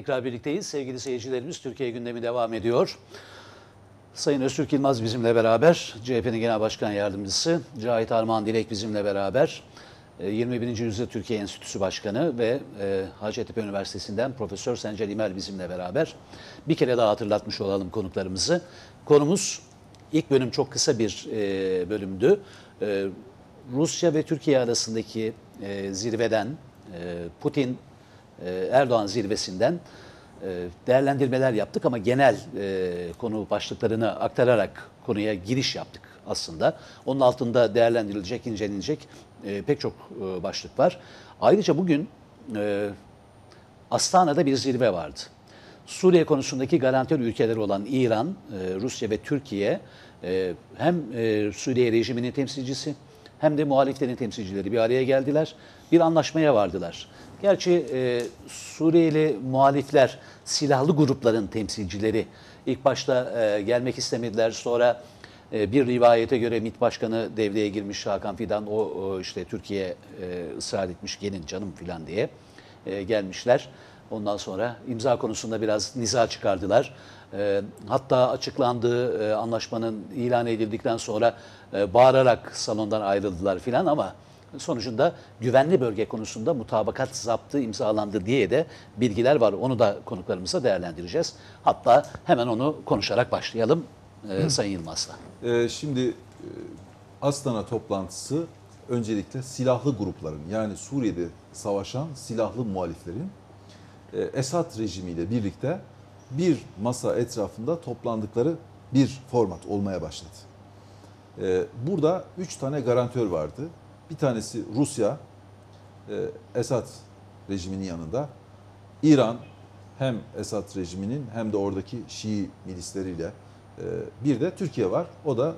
Tekrar birlikteyiz. Sevgili seyircilerimiz Türkiye gündemi devam ediyor. Sayın Öztürk Yılmaz bizimle beraber, CHP'nin Genel Başkan Yardımcısı, Cahit Armağan Dilek bizimle beraber, e, 21. Yüzyıl Türkiye Enstitüsü Başkanı ve e, Hacettepe Üniversitesi'nden Profesör Sencer İmel bizimle beraber. Bir kere daha hatırlatmış olalım konuklarımızı. Konumuz ilk bölüm çok kısa bir e, bölümdü. E, Rusya ve Türkiye arasındaki e, zirveden, e, Putin e, Erdoğan zirvesinden e, değerlendirmeler yaptık ama genel e, konu başlıklarını aktararak konuya giriş yaptık aslında. Onun altında değerlendirilecek, incelenecek e, pek çok başlık var. Ayrıca bugün Astana'da bir zirve vardı. Suriye konusundaki garantör ülkeleri olan İran, Rusya ve Türkiye hem Suriye rejiminin temsilcisi hem de muhaliflerin temsilcileri bir araya geldiler. Bir anlaşmaya vardılar. Gerçi e, Suriyeli muhalifler silahlı grupların temsilcileri ilk başta e, gelmek istemediler. Sonra e, bir rivayete göre MİT Başkanı devreye girmiş Hakan Fidan. O, o işte Türkiye e, ısrar etmiş gelin canım filan diye e, gelmişler. Ondan sonra imza konusunda biraz niza çıkardılar. E, hatta açıklandığı e, anlaşmanın ilan edildikten sonra e, bağırarak salondan ayrıldılar filan ama sonucunda güvenli bölge konusunda mutabakat zaptı imzalandı diye de bilgiler var. Onu da konuklarımıza değerlendireceğiz. Hatta hemen onu konuşarak başlayalım e, Sayın Yılmaz'la. Ee, şimdi e, Astana toplantısı öncelikle silahlı grupların yani Suriye'de savaşan silahlı muhaliflerin e, Esad rejimiyle birlikte bir masa etrafında toplandıkları bir format olmaya başladı. E, Burada üç tane garantör vardı. Bir tanesi Rusya, e, Esad rejiminin yanında. İran hem Esad rejiminin hem de oradaki Şii milisleriyle e, bir de Türkiye var. O da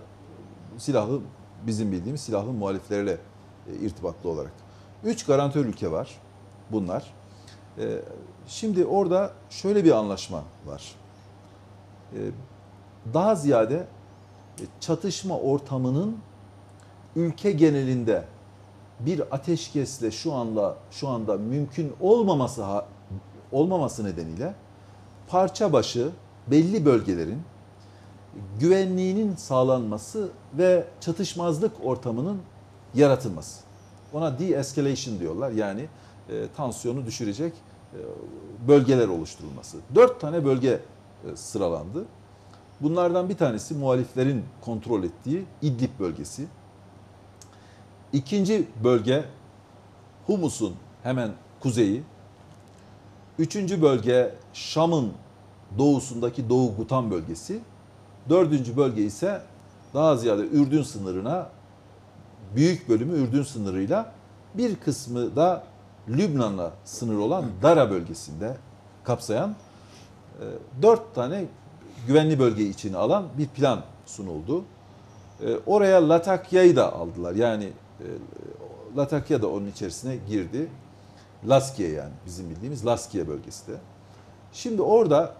silahlı bizim bildiğimiz silahlı muhaliflerle e, irtibatlı olarak. Üç garantör ülke var bunlar. Şimdi orada şöyle bir anlaşma var. Daha ziyade çatışma ortamının ülke genelinde bir ateşkesle şu anda şu anda mümkün olmaması olmaması nedeniyle parça başı belli bölgelerin güvenliğinin sağlanması ve çatışmazlık ortamının yaratılması. Ona de-escalation diyorlar. Yani e, tansiyonu düşürecek e, bölgeler oluşturulması. Dört tane bölge e, sıralandı. Bunlardan bir tanesi muhaliflerin kontrol ettiği İdlib bölgesi. İkinci bölge Humus'un hemen kuzeyi. Üçüncü bölge Şam'ın doğusundaki Doğu Gutan bölgesi. Dördüncü bölge ise daha ziyade Ürdün sınırına büyük bölümü Ürdün sınırıyla bir kısmı da Lübnan'la sınır olan Dara bölgesinde kapsayan e, dört tane güvenli bölge içine alan bir plan sunuldu. E, Oraya Latakya'yı da aldılar. Yani Latakya da onun içerisine girdi. Laskiye yani bizim bildiğimiz Laskiye bölgesi de. Şimdi orada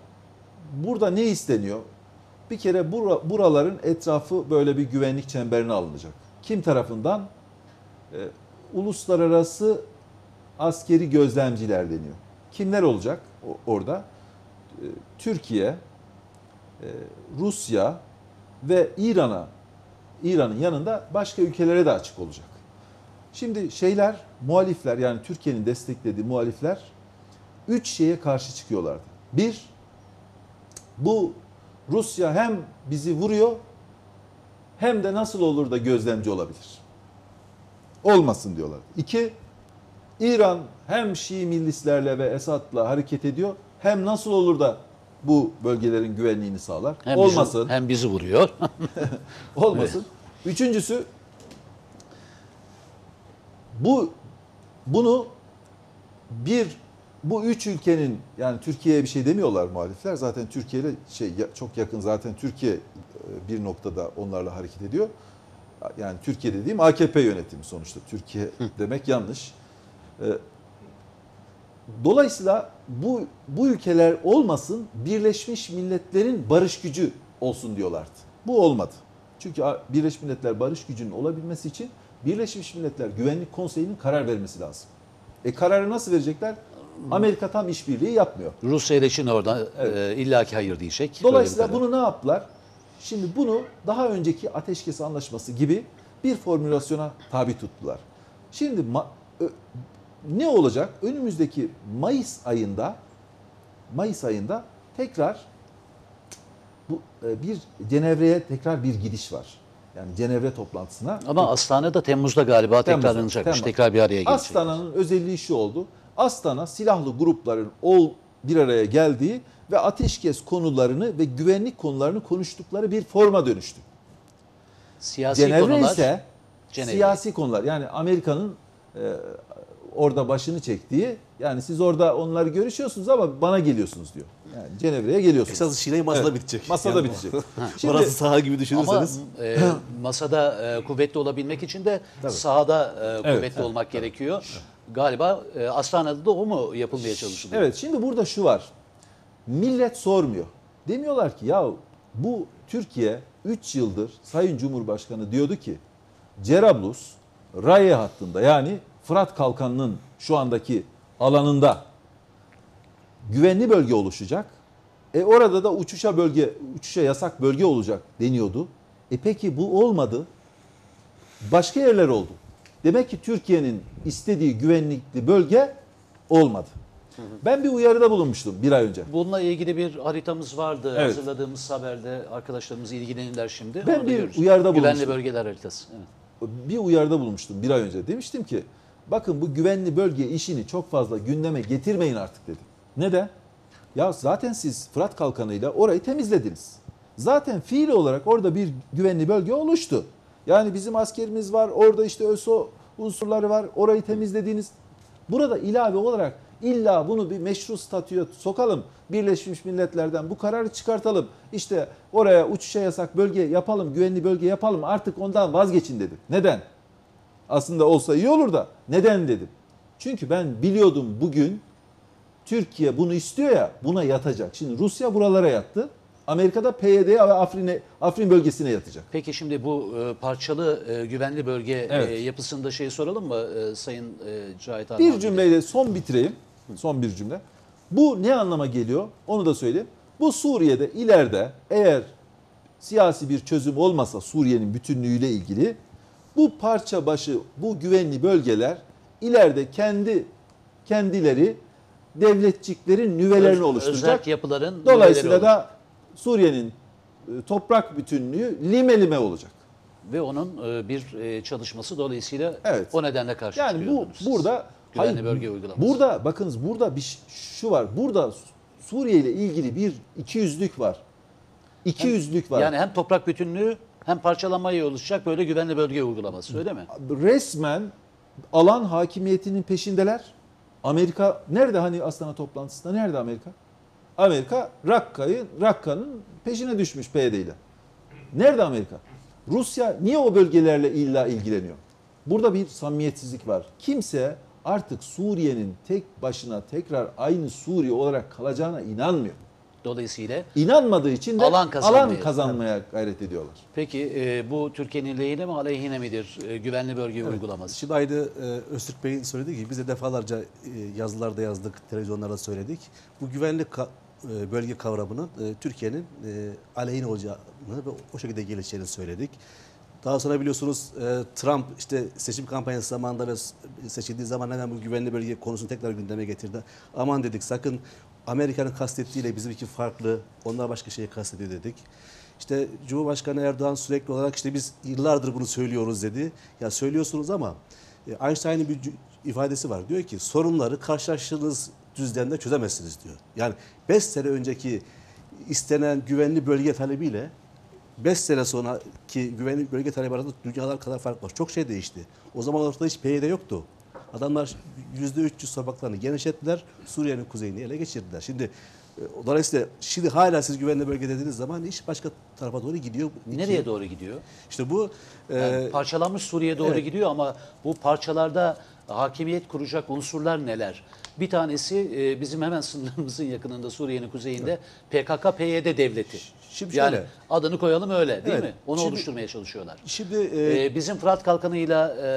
burada ne isteniyor? Bir kere bura- buraların etrafı böyle bir güvenlik çemberine alınacak. Kim tarafından? Ee, uluslararası askeri gözlemciler deniyor. Kimler olacak orada? Ee, Türkiye, e, Rusya ve İran'a İran'ın yanında başka ülkelere de açık olacak. Şimdi şeyler, muhalifler yani Türkiye'nin desteklediği muhalifler üç şeye karşı çıkıyorlardı. Bir, bu Rusya hem bizi vuruyor hem de nasıl olur da gözlemci olabilir. Olmasın diyorlar. İki, İran hem Şii milislerle ve Esad'la hareket ediyor hem nasıl olur da bu bölgelerin güvenliğini sağlar. Hem Olmasın. Bizi, hem bizi vuruyor. Olmasın. Üçüncüsü bu bunu bir bu üç ülkenin yani Türkiye'ye bir şey demiyorlar muhalifler. Zaten Türkiye ile şey çok yakın zaten Türkiye e, bir noktada onlarla hareket ediyor. Yani Türkiye dediğim AKP yönetimi sonuçta. Türkiye demek yanlış. E, Dolayısıyla bu bu ülkeler olmasın Birleşmiş Milletler'in barış gücü olsun diyorlardı. Bu olmadı. Çünkü Birleşmiş Milletler barış gücünün olabilmesi için Birleşmiş Milletler Güvenlik Konseyi'nin karar vermesi lazım. E kararı nasıl verecekler? Amerika tam işbirliği yapmıyor. Rusya ile Çin orada e, illaki hayır diyecek. Dolayısıyla bunu ne yaptılar? Şimdi bunu daha önceki ateşkes anlaşması gibi bir formülasyona tabi tuttular. Şimdi ne olacak? Önümüzdeki Mayıs ayında Mayıs ayında tekrar bu e, bir Cenevre'ye tekrar bir gidiş var. Yani Cenevre toplantısına. Ama Astana Temmuz'da galiba Temmuz'da, tekrarlanacakmış. Temmuz. Tekrar bir araya gelecek. Astana'nın özelliği şu oldu. Astana silahlı grupların ol bir araya geldiği ve ateşkes konularını ve güvenlik konularını konuştukları bir forma dönüştü. Siyasi Cenevre konular ise Cenevre. siyasi konular yani Amerika'nın e, orada başını çektiği yani siz orada onları görüşüyorsunuz ama bana geliyorsunuz diyor. Yani Cenevre'ye geliyorsunuz. Esas Şile'yi masada Evet, bitecek. Masada Yani bitecek. Orası saha gibi ama düşünürseniz. e, masada e, kuvvetli olabilmek için de sahada e, kuvvetli olmak gerekiyor. Galiba e, Astana'da da o mu yapılmaya çalışılıyor? Evet şimdi burada şu var. Millet sormuyor. Demiyorlar ki ya bu Türkiye 3 yıldır Sayın Cumhurbaşkanı diyordu ki Cerablus Raye hattında yani Fırat Kalkanı'nın şu andaki alanında güvenli bölge oluşacak. E orada da uçuşa bölge uçuşa yasak bölge olacak deniyordu. E peki bu olmadı. Başka yerler oldu. Demek ki Türkiye'nin istediği güvenlikli bölge olmadı. Ben bir uyarıda bulunmuştum bir ay önce. Bununla ilgili bir haritamız vardı. Evet. Hazırladığımız haberde arkadaşlarımız ilgilenirler şimdi. Ben Onu bir uyarıda Güvenli bulunmuştum. bölgeler haritası. Evet. Bir uyarıda bulunmuştum bir ay önce. Demiştim ki bakın bu güvenli bölge işini çok fazla gündeme getirmeyin artık dedim. Neden? Ya zaten siz Fırat Kalkanı'yla orayı temizlediniz. Zaten fiil olarak orada bir güvenli bölge oluştu. Yani bizim askerimiz var, orada işte ÖSO unsurları var, orayı temizlediğiniz. Burada ilave olarak illa bunu bir meşru statüye sokalım. Birleşmiş Milletler'den bu kararı çıkartalım. İşte oraya uçuşa yasak bölge yapalım, güvenli bölge yapalım. Artık ondan vazgeçin dedim. Neden? Aslında olsa iyi olur da neden dedim. Çünkü ben biliyordum bugün Türkiye bunu istiyor ya buna yatacak. Şimdi Rusya buralara yattı. Amerika'da PYD'ye ve Afrin'e, Afrin bölgesine yatacak. Peki şimdi bu e, parçalı e, güvenli bölge e, Evet. yapısında şey soralım mı e, Sayın e, Cahit Arman? Bir cümleyle son bitireyim. Son bir cümle. Bu ne anlama geliyor? Onu da söyleyeyim. Bu Suriye'de ileride eğer siyasi bir çözüm olmasa Suriye'nin bütünlüğüyle ilgili bu parça başı, bu güvenli bölgeler ileride kendi kendileri devletçiklerin nüvelerini Öz- oluşturacak. Özerk yapıların Dolayısıyla da Suriye'nin e, toprak bütünlüğü lime lime olacak. ve onun e, bir e, çalışması dolayısıyla Evet. o nedenle karşı Yani bu siz. burada güvenli hayır, bölge uygulaması. Burada bakınız burada bir şu var. Burada Suriye ile ilgili bir ikiyüzlük var. İkiyüzlük var. Yani hem toprak bütünlüğü hem parçalanmaya oluşacak böyle güvenli bölge uygulaması öyle mi? resmen alan hakimiyetinin peşindeler. Amerika nerede hani Astana toplantısında nerede Amerika? Amerika Rakka'yı Rakka'nın peşine düşmüş PYD ile. Nerede Amerika? Rusya niye o bölgelerle illa ilgileniyor? Burada bir samimiyetsizlik var. Kimse artık Suriye'nin tek başına tekrar aynı Suriye olarak kalacağına inanmıyor. Dolayısıyla İnanmadığı için de Alan alan kazanmaya- kazanmaya, gayret ediyorlar. peki e, bu Türkiye'nin lehine mi aleyhine midir e, güvenli bölge uygulaması? Şimdi aynı e, Öztürk Bey'in söylediği gibi biz de defalarca e, yazılarda yazdık, televizyonlarda söyledik. Bu güvenlik ka- e, bölge kavramının e, Türkiye'nin e, aleyhine olacağını ve o şekilde gelişeceğini söyledik. Daha sonra biliyorsunuz e, Trump işte seçim kampanyası zamanında ve seçildiği zaman hemen bu güvenli bölge konusunu tekrar gündeme getirdi. Aman dedik sakın Amerika'nın kastettiğiyle bizimki farklı, onlar başka şeyi kastediyor dedik. İşte Cumhurbaşkanı Erdoğan sürekli olarak işte biz yıllardır bunu söylüyoruz dedi. Ya söylüyorsunuz ama e, Einstein'ın bir ifadesi var. Diyor ki sorunları karşılaştığınız düzlemde çözemezsiniz diyor. Yani 5 sene önceki istenen güvenli bölge talebiyle 5 sene sonraki güvenli bölge talebi arasında dünyalar kadar fark var. Çok şey değişti. O zaman ortada hiç PYD yoktu. Adamlar %300 sokaklarını genişlettiler. Suriye'nin kuzeyini ele geçirdiler. Şimdi e, dolayısıyla şimdi hala siz güvenli bölge dediğiniz zaman iş başka tarafa doğru gidiyor. Nereye doğru gidiyor? İşte bu e, Yani parçalanmış Suriye doğru evet. gidiyor ama bu parçalarda hakimiyet kuracak unsurlar neler? Bir tanesi e, bizim hemen sınırımızın yakınında Suriye'nin kuzeyinde PKK-PYD devleti. Şimdi yani şöyle. adını koyalım öyle değil Evet. mi? Onu Şimdi- oluşturmaya çalışıyorlar. şimdi e, Ee, bizim Fırat Kalkanı'yla e,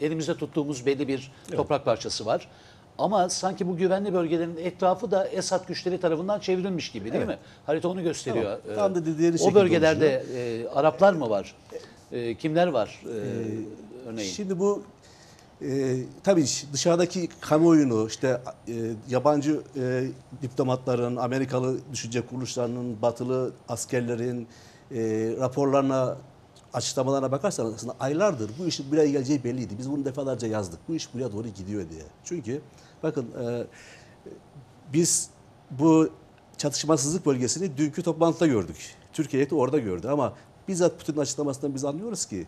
elimizde tuttuğumuz belli bir toprak parçası var. Ama sanki bu güvenli bölgelerin etrafı da Esad güçleri tarafından çevrilmiş gibi değil mi? Harita onu gösteriyor. Tamam. Tam da dediğiniz o şekilde bölgelerde e, Araplar mı var? E, kimler var? E, örneğin. Şimdi bu e, tabii dışarıdaki kamuoyunu işte e, yabancı e, diplomatların, Amerikalı düşünce kuruluşlarının, batılı askerlerin e, raporlarına, açıklamalarına bakarsanız aslında aylardır bu işin buraya geleceği belliydi. Biz bunu defalarca yazdık. Bu iş buraya doğru gidiyor diye. Çünkü bakın e, biz bu çatışmasızlık bölgesini dünkü toplantıda gördük. Türkiye heyeti orada gördü ama bizzat Putin'in açıklamasından biz anlıyoruz ki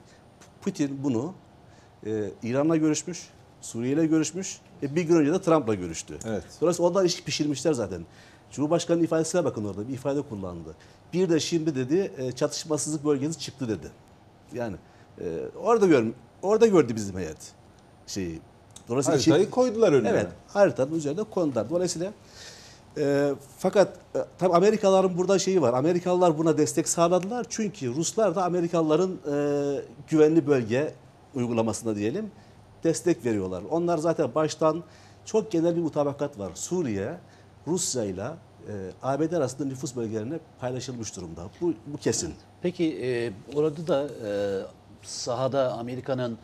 Putin bunu e, İran'la görüşmüş, Suriye'yle görüşmüş ve bir gün önce de Trump'la görüştü. Evet. Dolayısıyla onlar iş pişirmişler zaten. Cumhurbaşkanının ifadesine bakın orada bir ifade kullandı. Bir de şimdi dedi e, çatışmasızlık bölgesi çıktı dedi. Yani e, orada gör orada gördü bizim heyet şeyi. Dolayısıyla Haritayı koydular önüne. Evet, haritanın üzerine konular. Dolayısıyla e, fakat e, tabii Amerikalıların burada şeyi var. Amerikalılar buna destek sağladılar. Çünkü Ruslar da Amerikalıların e, güvenli bölge uygulamasına diyelim destek veriyorlar. Onlar zaten baştan çok genel bir mutabakat var. Suriye, Rusya ile e, ABD arasında nüfus bölgelerine paylaşılmış durumda. Bu, bu kesin. Peki e, orada da e, sahada Amerika'nın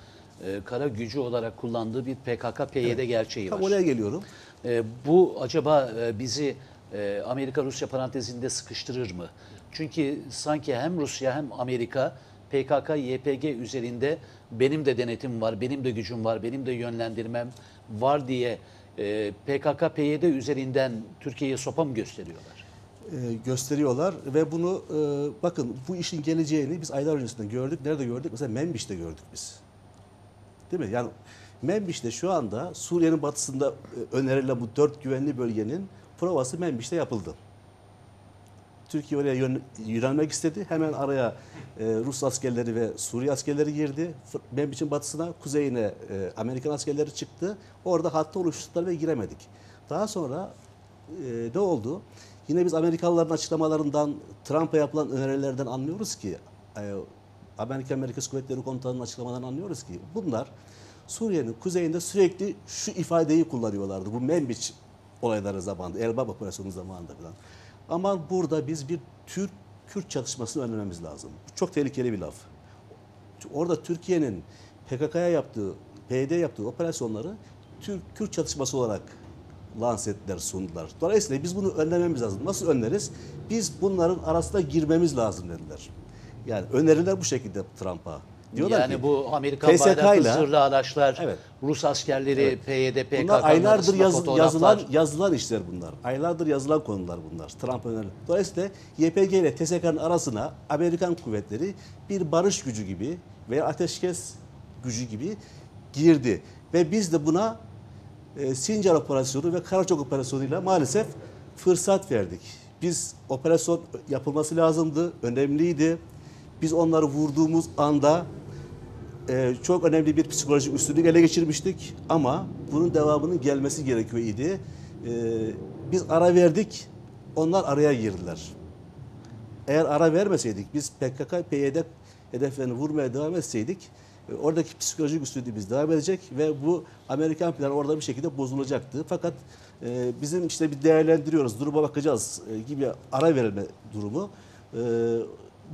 e, kara gücü olarak kullandığı bir PKK-PYD gerçeği var. Tam oraya geliyorum. E, bu acaba e, bizi e, Amerika-Rusya parantezinde sıkıştırır mı? Çünkü sanki hem Rusya hem Amerika PKK-YPG üzerinde benim de denetim var, benim de gücüm var, benim de yönlendirmem var diye e, PKK-PYD üzerinden Türkiye'ye sopa mı gösteriyorlar? E, gösteriyorlar ve bunu e, bakın bu işin geleceğini biz aylar öncesinde gördük. Nerede gördük? Mesela Menbiş'te gördük biz. Değil mi? Yani Menbiş'te şu anda Suriye'nin batısında e, önerilen bu dört güvenli bölgenin provası Menbiş'te yapıldı. Türkiye oraya yön- yönelmek istedi. Hemen araya Rus askerleri ve Suriye askerleri girdi. Menbiş'in batısına, kuzeyine Amerikan askerleri çıktı. Orada hattı oluşturdular ve giremedik. Daha sonra e, ne oldu? Yine biz Amerikalıların açıklamalarından, Trump'a yapılan önerilerden anlıyoruz ki, e, Amerikan Merkez Kuvvetleri Komutanı'nın açıklamalarından anlıyoruz ki bunlar Suriye'nin kuzeyinde sürekli şu ifadeyi kullanıyorlardı. Bu Menbiç olayları zamanında, Elbap operasyonu zamanında falan. Ama burada biz bir Türk-Kürt çatışmasını önlememiz lazım. Bu çok tehlikeli bir laf. Orada Türkiye'nin PKK'ya yaptığı, PYD yaptığı operasyonları Türk-Kürt çatışması olarak lanse ettiler, sundular. Dolayısıyla biz bunu önlememiz lazım. Nasıl önleriz? Biz bunların arasına girmemiz lazım dediler. Yani öneriler bu şekilde Trump'a. Diyorlar yani ki, bu Amerikan TSK bayraklı zırhlı araçlar, Evet. Rus askerleri, PYD, PKK Bunlar aylardır yaz- yazılan yazılan işler bunlar. Aylardır yazılan konular bunlar. Trump öneri. Dolayısıyla YPG ile TSK'nın arasına Amerikan kuvvetleri bir barış gücü gibi veya ateşkes gücü gibi girdi. Ve biz de buna e, Sincar operasyonu ve Karaçok operasyonuyla maalesef fırsat verdik. Biz operasyon yapılması lazımdı, önemliydi. Biz onları vurduğumuz anda e, çok önemli bir psikolojik üstünlük ele geçirmiştik ama bunun devamının gelmesi gerekiyor idi. E, biz ara verdik, onlar araya girdiler. Eğer ara vermeseydik, biz PKK, PYD hedeflerini vurmaya devam etseydik, oradaki psikolojik üstünlüğümüz devam edecek ve bu Amerikan planı orada bir şekilde bozulacaktı. Fakat e, bizim işte bir değerlendiriyoruz, duruma bakacağız e, gibi ara verilme durumu e,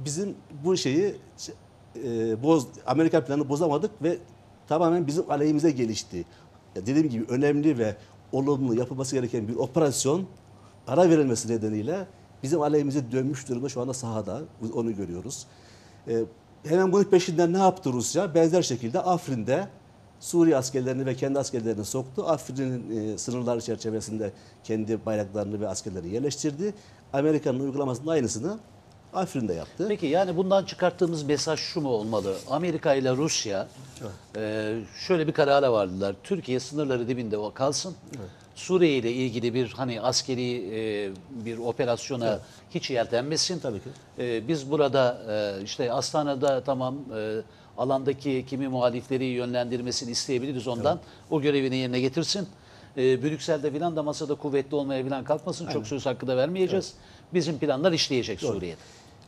bizim bu şeyi e, boz Amerikan planını bozamadık ve tamamen bizim aleyhimize gelişti. Dediğim gibi önemli ve olumlu yapılması gereken bir operasyon ara verilmesi nedeniyle bizim aleyhimize dönmüş durumda şu anda sahada. Biz onu görüyoruz. Hemen bunun peşinden ne yaptı Rusya? Benzer şekilde Afrin'de Suriye askerlerini ve kendi askerlerini soktu. Afrin'in e, sınırları çerçevesinde kendi bayraklarını ve askerlerini yerleştirdi. Amerika'nın uygulamasının aynısını Afrin'de yaptı. Peki yani bundan çıkarttığımız mesaj şu mu olmalı? Amerika ile Rusya e, şöyle bir karara vardılar. Türkiye sınırları dibinde o kalsın. Suriye ile ilgili bir hani askeri e, bir operasyona hiç yeltenmesin. Tabii ki. E, biz burada e, işte Astana'da tamam e, alandaki kimi muhalifleri yönlendirmesini isteyebiliriz ondan. O görevini yerine getirsin. E, Brüksel'de filan da masada kuvvetli olmaya filan kalkmasın. Çok söz hakkı da vermeyeceğiz. Bizim planlar işleyecek Suriye'de.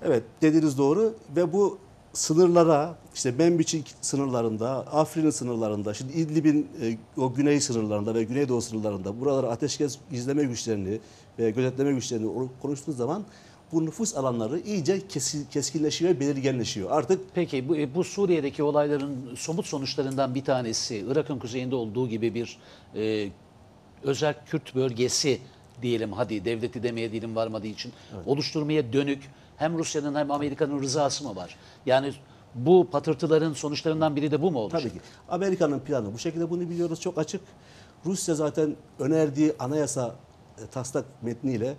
Evet dediğiniz doğru ve bu sınırlara işte Menbiçik sınırlarında, Afrin'in sınırlarında, şimdi İdlib'in e, o güney sınırlarında ve güneydoğu sınırlarında buralara ateşkes izleme güçlerini ve gözetleme güçlerini konuştuğunuz zaman bu nüfus alanları iyice keskinleşiyor, belirgenleşiyor. Artık Peki bu, bu Suriye'deki olayların somut sonuçlarından bir tanesi Irak'ın kuzeyinde olduğu gibi bir e, özel Kürt bölgesi diyelim hadi devleti demeye dilim varmadığı için oluşturmaya dönük hem Rusya'nın hem Amerika'nın rızası mı var? Yani bu patırtıların sonuçlarından biri de bu mu olacak? Tabii ki. Amerika'nın planı bu şekilde bunu biliyoruz çok açık. Rusya zaten önerdiği anayasa e, taslak metniyle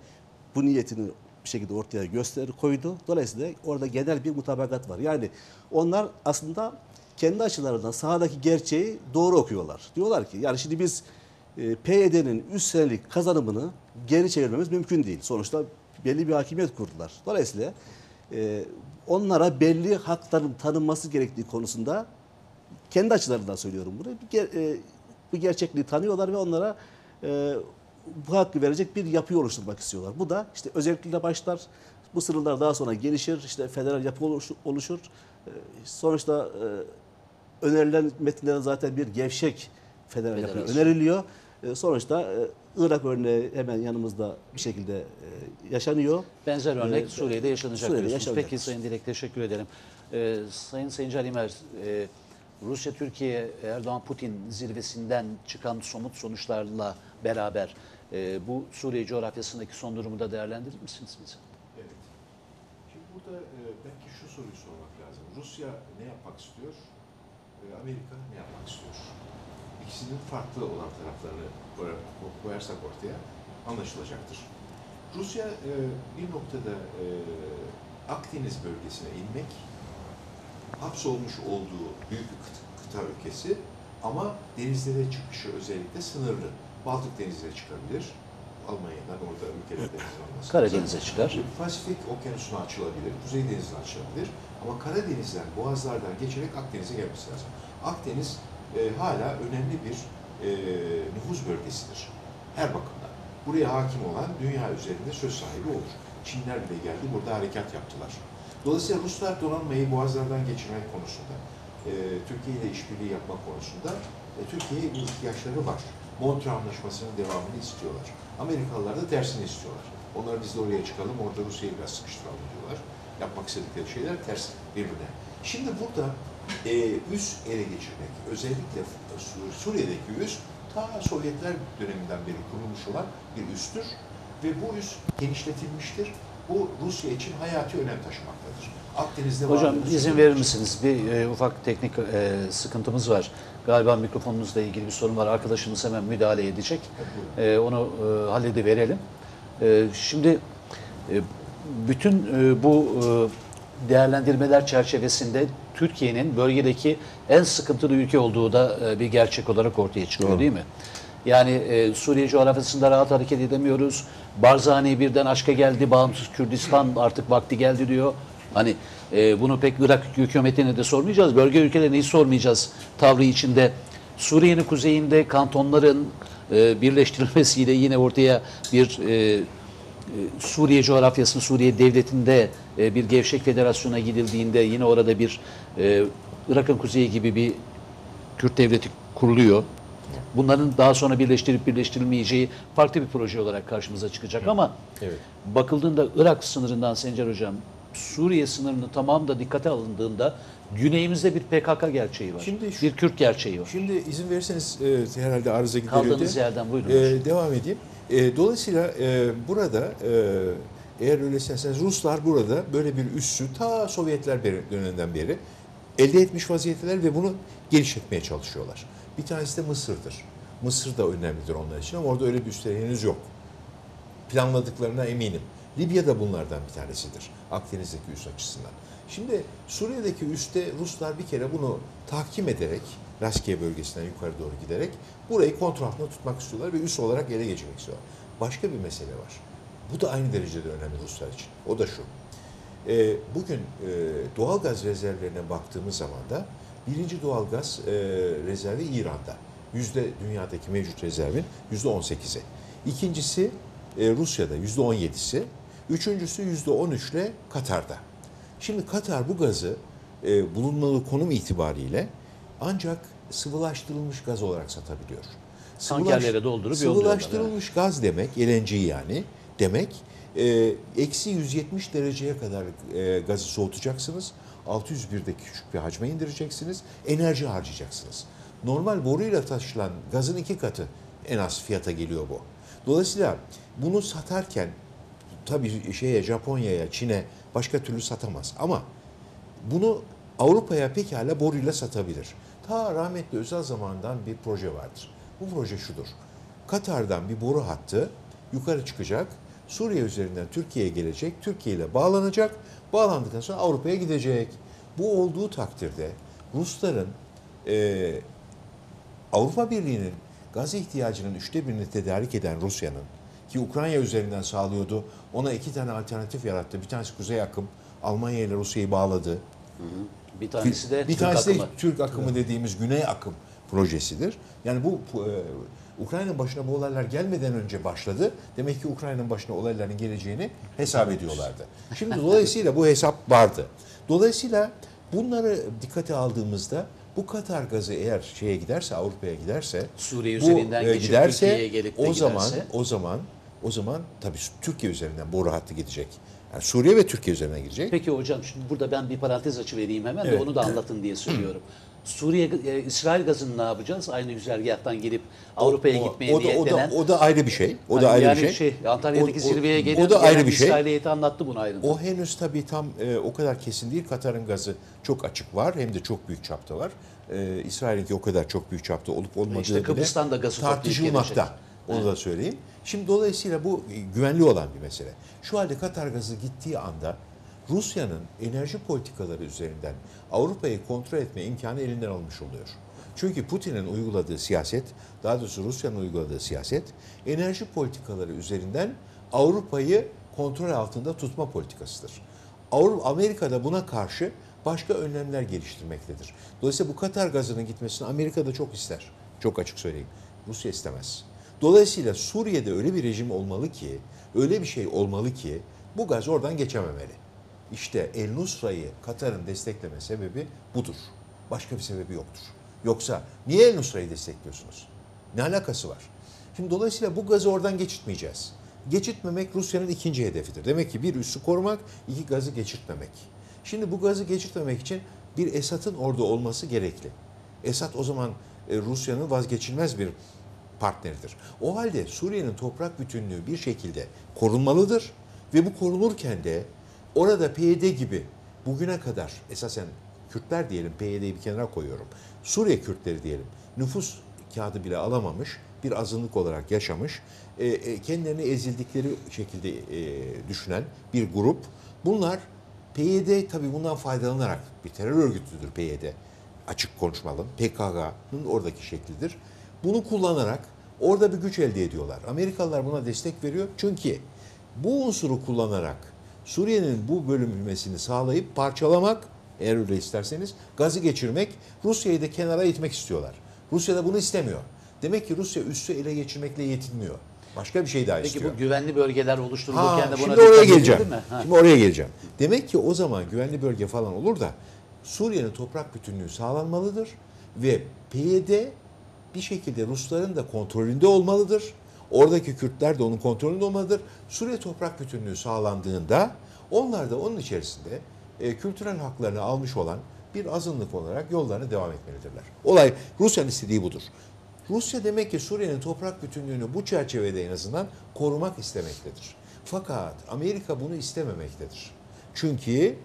bu niyetini bir şekilde ortaya göster koydu. Dolayısıyla orada genel bir mutabakat var. Yani onlar aslında kendi açılarından sahadaki gerçeği doğru okuyorlar. Diyorlar ki yani şimdi biz e, PYD'nin 3 senelik kazanımını geri çevirmemiz mümkün değil. Sonuçta belli bir hakimiyet kurdular. Dolayısıyla e, onlara belli hakların tanınması gerektiği konusunda kendi açılarından söylüyorum bunu. Bir e, bu gerçekliği tanıyorlar ve onlara e, bu hakkı verecek bir yapıyı oluşturmak istiyorlar. Bu da işte özellikle başlar. Bu sınırlar daha sonra gelişir. işte federal yapı oluşur. E, sonuçta e, önerilen metinlerde zaten bir gevşek federal yapı Federasyon. öneriliyor. E, sonuçta e, Irak örneği hemen yanımızda bir şekilde e, yaşanıyor. Benzer örnek Evet, Suriye'de yaşanacak Suriye'de diyorsunuz. yaşanacak. Peki Sayın Dilek teşekkür ederim. Ee, Sayın Sayın Calimer, e, Rusya, Türkiye, Erdoğan, Putin zirvesinden çıkan somut sonuçlarla beraber e, bu Suriye coğrafyasındaki son durumu da değerlendirir misiniz bize? Evet. Şimdi burada e, belki şu soruyu sormak lazım. Rusya ne yapmak istiyor? E, Amerika ne yapmak istiyor? İkisinin farklı olan taraflarını koyarsak ortaya anlaşılacaktır. Rusya e, bir noktada e, Akdeniz bölgesine inmek, hapsolmuş olduğu büyük bir kıt- kıta ülkesi ama denizlere çıkışı özellikle sınırlı. Baltık denizine çıkabilir. Almanya'dan orada ülkeler denizin olması. Karadeniz'e çıkar. Pasifik okyanusuna açılabilir, Kuzey Denizi'ne açılabilir. Ama Karadeniz'den, boğazlardan geçerek Akdeniz'e gelmesi lazım. Akdeniz e, hala önemli bir e, nüfuz bölgesidir. Her bakımdan. Buraya hakim olan dünya üzerinde söz sahibi olur. Çinler bile geldi, burada harekat yaptılar. Dolayısıyla Ruslar donanmayı boğazlardan geçirmek konusunda, e, Türkiye ile işbirliği yapmak konusunda e, Türkiye'ye bu ihtiyaçları var. Montreux Anlaşması'nın devamını istiyorlar. Amerikalılar da tersini istiyorlar. Onlar biz de oraya çıkalım, orada Rusya'yı biraz sıkıştıralım diyorlar. Yapmak istedikleri şeyler ters birbirine. Şimdi burada e, üs ele geçirmek, özellikle Sur- Suriye'deki üs ta Sovyetler döneminden beri kurulmuş olan bir üstür ve bu üs genişletilmiştir. Bu Rusya için hayati önem taşımaktadır. Akdeniz'de Hocam varlığını izin verir misiniz? Bir e, ufak teknik e, sıkıntımız var. Galiba mikrofonunuzla ilgili bir sorun var. Arkadaşımız hemen müdahale edecek. E, onu e, hallediverelim. E, şimdi e, bütün e, bu e, değerlendirmeler çerçevesinde Türkiye'nin bölgedeki en sıkıntılı ülke olduğu da e, bir gerçek olarak ortaya çıkıyor Doğru. değil mi? Yani e, Suriye coğrafyasında rahat hareket edemiyoruz. Barzani birden aşka geldi, bağımsız Kürdistan artık vakti geldi diyor. Hani e, bunu pek Irak hükümetine de sormayacağız, bölge ülkelerine hiç sormayacağız tavrı içinde. Suriye'nin kuzeyinde kantonların e, birleştirilmesiyle yine ortaya bir e, Suriye coğrafyası, Suriye devletinde e, bir gevşek federasyona gidildiğinde yine orada bir e, Irak'ın kuzeyi gibi bir Kürt devleti kuruluyor. Bunların daha sonra birleştirip birleştirilmeyeceği farklı bir proje olarak karşımıza çıkacak ama Evet. bakıldığında Irak sınırından Sencer Hocam Suriye sınırının tamamı da dikkate alındığında güneyimizde bir PKK gerçeği var. Şimdi şu- bir Kürt gerçeği var. Şimdi izin verirseniz e, herhalde arıza gideriyor Kaldığınız yerden buyurunuz. E, devam edeyim. E, dolayısıyla e, burada e, eğer öyle isterseniz Ruslar burada böyle bir üssü ta Sovyetler döneminden beri elde etmiş vaziyetteler ve bunu genişletmeye çalışıyorlar. Bir tanesi de Mısır'dır. Mısır da önemlidir onlar için ama orada öyle bir üsleri henüz yok. Planladıklarına eminim. Libya da bunlardan bir tanesidir. Akdeniz'deki üs açısından. Şimdi Suriye'deki üste Ruslar bir kere bunu tahkim ederek, Laskiye bölgesinden yukarı doğru giderek burayı kontrol altında tutmak istiyorlar ve üs olarak ele geçirmek istiyorlar. Başka bir mesele var. Bu da aynı derecede önemli Ruslar için. O da şu. Ee, bugün e, doğal gaz rezervlerine baktığımız zaman da birinci doğal gaz e, rezervi İran'da. Yüzde dünyadaki mevcut rezervin yüzde on sekizi. İkincisi e, Rusya'da yüzde on yedisi. Üçüncüsü yüzde on üçle Katar'da. Şimdi Katar bu gazı e, bulunmadığı konum itibariyle ancak sıvılaştırılmış gaz olarak satabiliyor. Tankerlere doldurup Sıvılaştırılmış gaz demek, LNG yani demek e, eksi 170 dereceye kadar e, gazı soğutacaksınız. 601'de küçük bir hacme indireceksiniz. Enerji harcayacaksınız. Normal boruyla taşılan gazın iki katı en az fiyata geliyor bu. Dolayısıyla bunu satarken tabii şeye Japonya'ya, Çin'e başka türlü satamaz ama bunu Avrupa'ya pekala boruyla satabilir. Ta rahmetli özel zamandan bir proje vardır. Bu proje şudur. Katar'dan bir boru hattı yukarı çıkacak. Suriye üzerinden Türkiye'ye gelecek. Türkiye ile bağlanacak. Bağlandıktan sonra Avrupa'ya gidecek. Bu olduğu takdirde Rusların eee Avrupa Birliği'nin gaz ihtiyacının üçte birini tedarik eden Rusya'nın ki Ukrayna üzerinden sağlıyordu. Ona iki tane alternatif yarattı. Bir tanesi Kuzey Akım. Almanya ile Rusya'yı bağladı. Bir tanesi de bir Türk tanesi akımı. de Türk akımı dediğimiz Güney Akım projesidir. Yani bu e, Ukrayna'nın başına bu olaylar gelmeden önce başladı. Demek ki Ukrayna'nın başına olayların geleceğini hesap ediyorlardı. Şimdi dolayısıyla bu hesap vardı. Dolayısıyla bunları dikkate aldığımızda bu Katar gazı eğer şeye giderse Avrupa'ya giderse Suriye bu, üzerinden e, geçip giderse Türkiye'ye gelip o zaman giderse. o zaman o zaman tabii Türkiye üzerinden boru hattı gidecek. Yani Suriye ve Türkiye üzerinden gidecek. Peki hocam şimdi burada ben bir parantez açı vereyim hemen de Evet. onu da anlatın diye söylüyorum. Suriye, e, İsrail gazını ne yapacağız? Aynı güzergahtan gelip Avrupa'ya O- gitmeye o, da, o, da, o da ayrı bir şey. O da Hani ayrı yani bir şey. Antalya'daki O- o- zirveye o gelen, da ayrı gelen bir şey. İsrail heyeti anlattı bunu ayrıntı. O henüz tabii tam e, o kadar kesin değil. Katar'ın gazı çok açık var hem de çok büyük çapta var. E, İsrail'inki o kadar çok büyük çapta olup olmadığı İşte bile Kıbrıs'tan da gazı tartışılmakta. Onu da söyleyeyim. Şimdi dolayısıyla bu e, güvenli olan bir mesele. Şu halde Katar gazı gittiği anda Rusya'nın enerji politikaları üzerinden Avrupa'yı kontrol etme imkanı elinden almış oluyor. Çünkü Putin'in uyguladığı siyaset, daha doğrusu Rusya'nın uyguladığı siyaset, enerji politikaları üzerinden Avrupa'yı kontrol altında tutma politikasıdır. Avrupa, Amerika da buna karşı başka önlemler geliştirmektedir. Dolayısıyla bu Katar gazının gitmesini Amerika da çok ister. Çok açık söyleyeyim. Rusya istemez. Dolayısıyla Suriye'de öyle bir rejim olmalı ki, öyle bir şey olmalı ki bu gaz oradan geçememeli. İşte El Nusra'yı Katar'ın destekleme sebebi budur. Başka bir sebebi yoktur. Yoksa niye El Nusra'yı destekliyorsunuz? Ne alakası var? Şimdi dolayısıyla bu gazı oradan geçirtmeyeceğiz. Geçirtmemek Rusya'nın ikinci hedefidir. Demek ki bir üssü korumak, iki gazı geçirtmemek. Şimdi bu gazı geçirtmemek için bir Esad'ın orada olması gerekli. Esad o zaman e, Rusya'nın vazgeçilmez bir partneridir. O halde Suriye'nin toprak bütünlüğü bir şekilde korunmalıdır ve bu korunurken de orada PYD gibi bugüne kadar esasen Kürtler diyelim PYD'yi bir kenara koyuyorum. Suriye Kürtleri diyelim nüfus kağıdı bile alamamış bir azınlık olarak yaşamış e, e, kendilerini ezildikleri şekilde e, düşünen bir grup. Bunlar PYD tabii bundan faydalanarak bir terör örgütüdür PYD. Açık konuşmalım. PKK'nın oradaki şeklidir. Bunu kullanarak orada bir güç elde ediyorlar. Amerikalılar buna destek veriyor. Çünkü bu unsuru kullanarak Suriye'nin bu bölünmesini sağlayıp parçalamak eğer öyle isterseniz gazı geçirmek Rusya'yı da kenara itmek istiyorlar. Rusya da bunu istemiyor. Demek ki Rusya üssü ele geçirmekle yetinmiyor. Başka bir şey daha Peki istiyor. bu güvenli bölgeler oluşturulurken Ha, de buna şimdi oraya geleceğim. mi? Ha. Şimdi oraya geleceğim. Demek ki o zaman güvenli bölge falan olur da Suriye'nin toprak bütünlüğü sağlanmalıdır ve PYD bir şekilde Rusların da kontrolünde olmalıdır. Oradaki Kürtler de onun kontrolünde olmalıdır. Suriye toprak bütünlüğü sağlandığında onlar da onun içerisinde e, kültürel haklarını almış olan bir azınlık olarak yollarına devam etmelidirler. Olay Rusya'nın istediği budur. Rusya demek ki Suriye'nin toprak bütünlüğünü bu çerçevede en azından korumak istemektedir. Fakat Amerika bunu istememektedir. Çünkü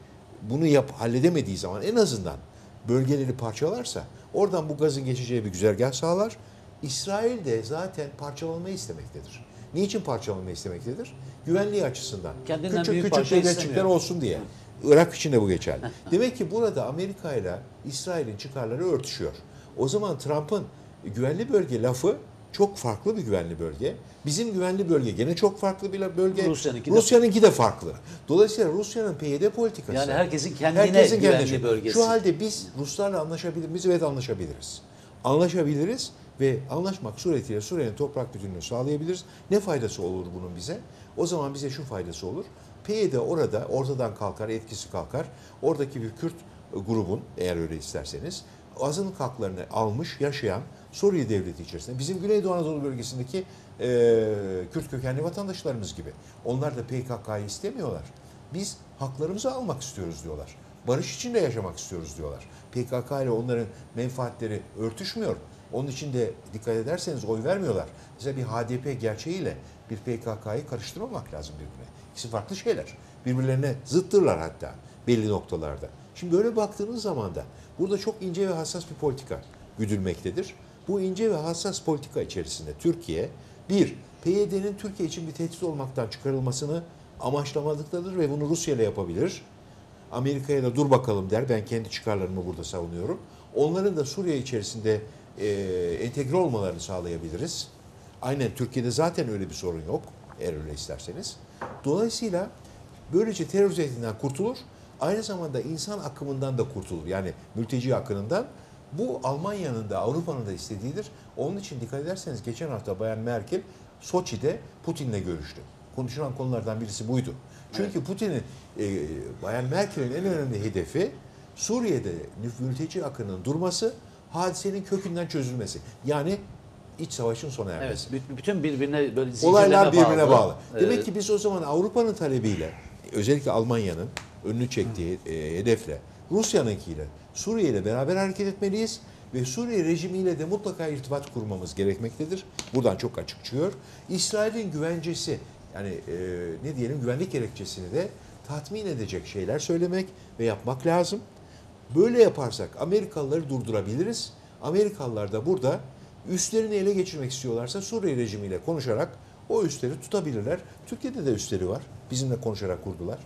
bunu yap halledemediği zaman en azından bölgeleri parçalarsa oradan bu gazın geçeceği bir güzergah sağlar. İsrail de zaten parçalanmayı istemektedir. Niçin parçalanmayı istemektedir? Güvenliği açısından. Kendinden küçük büyük küçük parça devletçikler olsun diye. Irak için de bu geçerli. Demek ki burada Amerika ile İsrail'in çıkarları örtüşüyor. O zaman Trump'ın güvenli bölge lafı çok farklı bir güvenli bölge. Bizim güvenli bölge gene çok farklı bir bölge. Rusya'nınki de- Rusya'nınki de farklı. Dolayısıyla Rusya'nın PYD politikası. Yani herkesin kendine herkesin güvenli kendine. bölgesi. Şu halde biz Ruslarla anlaşabilir miyiz? Evet anlaşabiliriz. Anlaşabiliriz ve anlaşmak suretiyle Suriye'nin toprak bütünlüğünü sağlayabiliriz. Ne faydası olur bunun bize? O zaman bize şu faydası olur. PYD orada ortadan kalkar, etkisi kalkar. Oradaki bir Kürt grubun eğer öyle isterseniz azınlık haklarını almış yaşayan Suriye devleti içerisinde bizim Güneydoğu Anadolu bölgesindeki e, Kürt kökenli vatandaşlarımız gibi. Onlar da PKK'yı istemiyorlar. Biz haklarımızı almak istiyoruz diyorlar. Barış içinde yaşamak istiyoruz diyorlar. PKK ile onların menfaatleri örtüşmüyor. Onun için de dikkat ederseniz oy vermiyorlar. Mesela bir HDP gerçeğiyle bir PKK'yı karıştırmamak lazım birbirine. İkisi farklı şeyler. Birbirlerine zıttırlar hatta belli noktalarda. Şimdi böyle baktığınız zaman da burada çok ince ve hassas bir politika güdülmektedir. Bu ince ve hassas politika içerisinde Türkiye bir, PYD'nin Türkiye için bir tehdit olmaktan çıkarılmasını amaçlamalıktadır ve bunu Rusya ile yapabilir. Amerika'ya da dur bakalım der. Ben kendi çıkarlarımı burada savunuyorum. Onların da Suriye içerisinde e, entegre olmalarını sağlayabiliriz. Aynen Türkiye'de zaten öyle bir sorun yok. Eğer öyle isterseniz. Dolayısıyla böylece terör tehdidinden kurtulur. Aynı zamanda insan akımından da kurtulur. Yani mülteci akınından. Bu Almanya'nın da Avrupa'nın da istediğidir. Onun için dikkat ederseniz geçen hafta Bayan Merkel Soçi'de Putin'le görüştü. Konuşulan konulardan birisi buydu. Çünkü Putin'in, e, Bayan Merkel'in en önemli hedefi Suriye'de mülteci akının durması, hadisenin kökünden çözülmesi. Yani iç savaşın sona ermesi. Evet, bü- bütün birbirine böyle Olaylar birbirine bağlı. Ee, Demek ki biz o zaman Avrupa'nın talebiyle, özellikle Almanya'nın önünü çektiği e, hedefle, Rusya'nınkiyle, Suriye ile beraber hareket etmeliyiz ve Suriye rejimiyle de mutlaka irtibat kurmamız gerekmektedir. Buradan çok açık çıkıyor. İsrail'in güvencesi, yani e, ne diyelim güvenlik gerekçesini de tatmin edecek şeyler söylemek ve yapmak lazım. Böyle yaparsak Amerikalıları durdurabiliriz. Amerikalılar da burada üstlerini ele geçirmek istiyorlarsa Suriye rejimiyle konuşarak o üstleri tutabilirler. Türkiye'de de üstleri var. Bizimle konuşarak kurdular.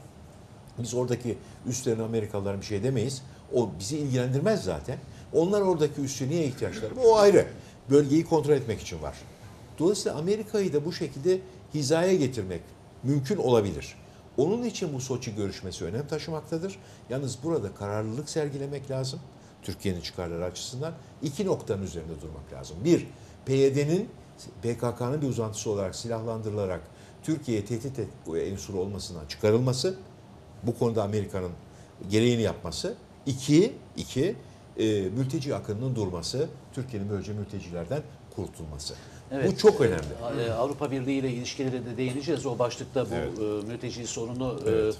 Biz oradaki üstlerine Amerikalılara bir şey demeyiz. O bizi ilgilendirmez zaten. Onlar oradaki üssü niye ihtiyaçları? O ayrı. Bölgeyi kontrol etmek için var. Dolayısıyla Amerika'yı da bu şekilde hizaya getirmek mümkün olabilir. Onun için bu Soçi görüşmesi önem taşımaktadır. Yalnız burada kararlılık sergilemek lazım. Türkiye'nin çıkarları açısından iki noktanın üzerinde durmak lazım. Bir, PYD'nin PKK'nın bir uzantısı olarak silahlandırılarak Türkiye'ye tehdit et- unsuru olmasından çıkarılması. Bu konuda Amerika'nın gereğini yapması. İki, iki e, mülteci akınının durması. Türkiye'nin böylece mültecilerden kurtulması. Evet. Bu çok önemli. e, Avrupa Birliği ile ilişkileri de değineceğiz. O başlıkta bu Evet. e, mülteci sorunu e, Evet.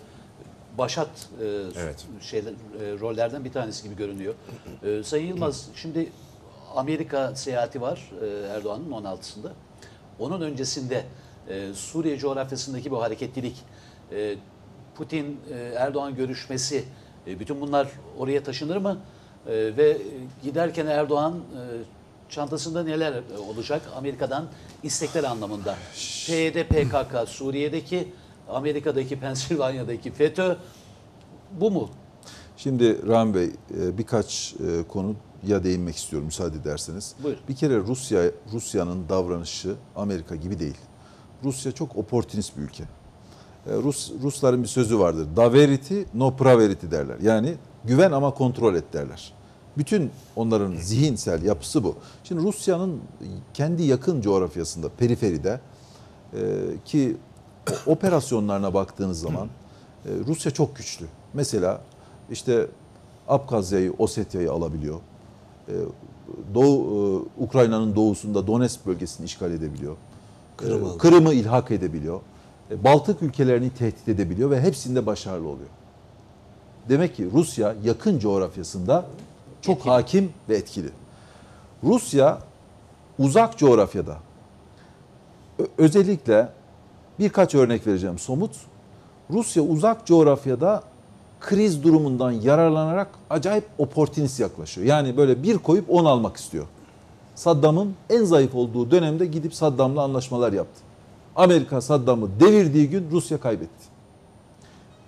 başat e, Evet. şeyler e, rollerden bir tanesi gibi görünüyor. E, Sayın Yılmaz şimdi Amerika seyahati var e, Erdoğan'ın 16'sında. Onun öncesinde e, Suriye coğrafyasındaki bu hareketlilik, e, Putin e, Erdoğan görüşmesi, e, bütün bunlar oraya taşınır mı? E, ve giderken Erdoğan e, çantasında neler e, olacak Amerika'dan istekler anlamında? PYD, PKK, Suriye'deki, Amerika'daki, Pensilvanya'daki FETÖ bu mu? Şimdi Rahmi Bey e, birkaç e, konuya değinmek istiyorum müsaade ederseniz. Buyur. Bir kere Rusya Rusya'nın davranışı Amerika gibi değil. Rusya çok oportunist bir ülke. E, Rus Rusların bir sözü vardır. Daverity no praverity derler. Yani güven ama kontrol et derler. Bütün onların zihinsel yapısı bu. Şimdi Rusya'nın kendi yakın coğrafyasında, periferide e, ki operasyonlarına baktığınız zaman e, Rusya çok güçlü. Mesela işte Abkazya'yı, Osetya'yı alabiliyor. E, Doğu e, Ukrayna'nın doğusunda Donetsk bölgesini işgal edebiliyor. Kırım'ı E. Kırım'ı ilhak edebiliyor. E, Baltık ülkelerini tehdit edebiliyor ve hepsinde başarılı oluyor. Demek ki Rusya yakın coğrafyasında çok Etkili. hakim ve etkili. Rusya uzak coğrafyada özellikle birkaç örnek vereceğim somut. Rusya uzak coğrafyada kriz durumundan yararlanarak acayip oportunist yaklaşıyor. Yani böyle bir koyup on almak istiyor. Saddam'ın en zayıf olduğu dönemde gidip Saddam'la anlaşmalar yaptı. Amerika Saddam'ı devirdiği gün Rusya kaybetti.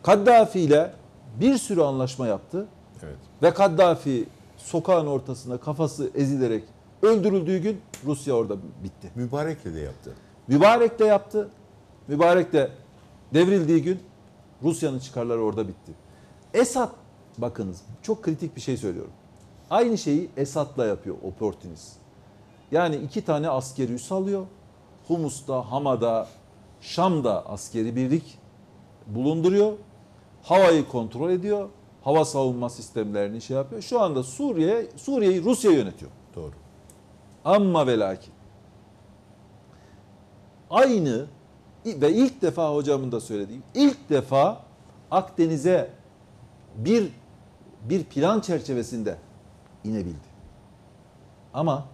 Kaddafi ile bir sürü anlaşma yaptı Evet. ve Kaddafi sokağın ortasında kafası ezilerek öldürüldüğü gün Rusya orada bitti. Mübarek'le de yaptı. Mübarek de yaptı. Mübarek de devrildiği gün Rusya'nın çıkarları orada bitti. Esad bakınız çok kritik bir şey söylüyorum. Aynı şeyi Esad'la yapıyor oportunist. Yani iki tane askeri üs alıyor. Humus'ta, Hama'da, Şam'da askeri birlik bulunduruyor. Havayı kontrol ediyor. hava savunma sistemlerini şey yapıyor. Şu anda Suriye Suriye'yi Rusya yönetiyor. Doğru. Amma ve lakin. Aynı ve ilk defa hocamın da söylediği ilk defa Akdeniz'e bir bir plan çerçevesinde inebildi. Ama